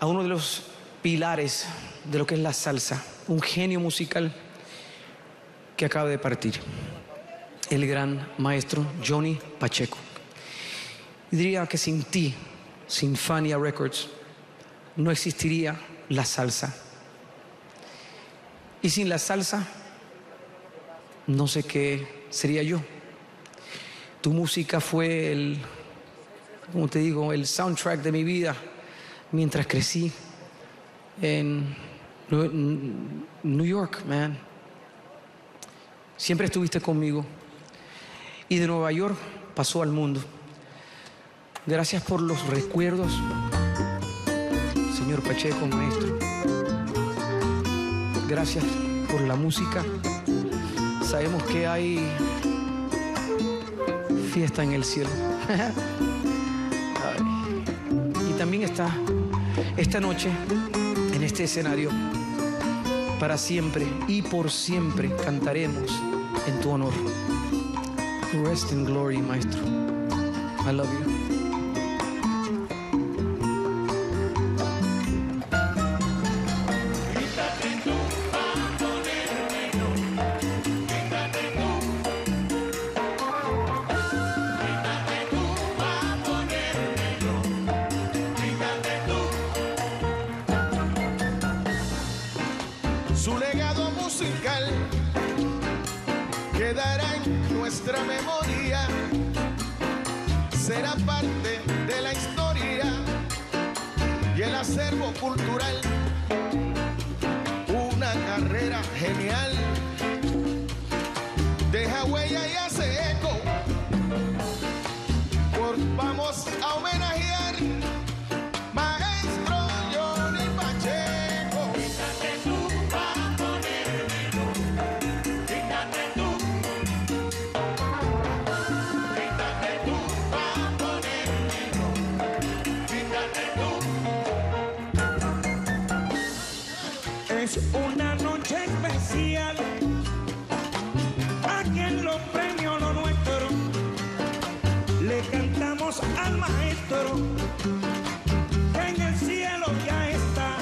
a uno de los pilares de lo que es la salsa, un genio musical que acaba de partir, el gran maestro Johnny Pacheco. Diría que sin ti, sin Fania Records, no existiría la salsa. Y sin la salsa, no sé qué sería yo. Tu música fue el, como te digo, el soundtrack de mi vida mientras crecí en New York, man. Siempre estuviste conmigo. Y de Nueva York pasó al mundo. Gracias por los recuerdos, señor Pacheco, maestro. Gracias por la música. Sabemos que hay fiesta en el cielo. y también está esta noche en este escenario. Para siempre y por siempre cantaremos en tu honor. Rest in glory, maestro. I love you. Quedará en nuestra memoria, será parte de la historia y el acervo cultural. Una carrera genial, Es una noche especial. Aquí en los premios lo nuestro. Le cantamos al maestro que en el cielo ya está.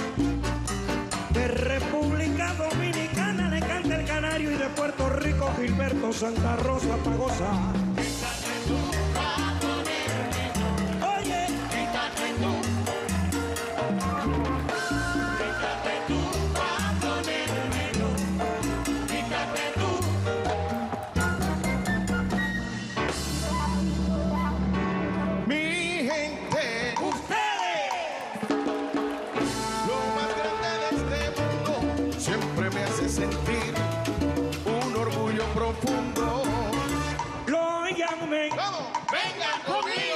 De República Dominicana le canta el canario y de Puerto Rico Gilberto Santa Rosa Pagosa. siempre me hace sentir un orgullo profundo. Lo llamo, venga conmigo.